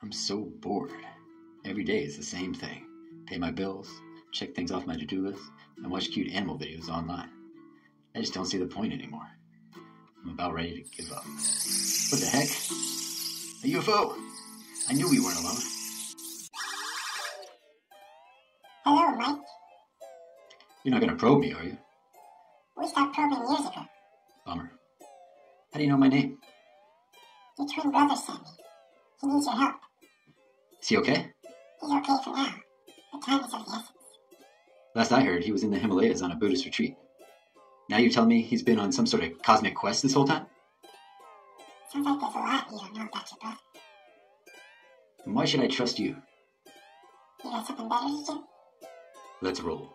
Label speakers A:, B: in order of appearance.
A: I'm so bored. Every day is the same thing. Pay my bills, check things off my to-do list, and watch cute animal videos online. I just don't see the point anymore. I'm about ready to give up. What the heck? A UFO! I knew we weren't alone.
B: Oh, Hello, Mike.
A: You're not gonna probe me, are you?
B: We stopped probing years ago.
A: Bummer. How do you know my name?
B: Your twin brother sent me. He needs your help.
A: Is he okay?
B: He's okay for now, but time is of the essence.
A: Last I heard, he was in the Himalayas on a Buddhist retreat. Now you tell me he's been on some sort of cosmic quest this whole time?
B: Sounds like there's a lot you don't know about your brother.
A: And why should I trust you?
B: You got something better to do?
A: Let's roll.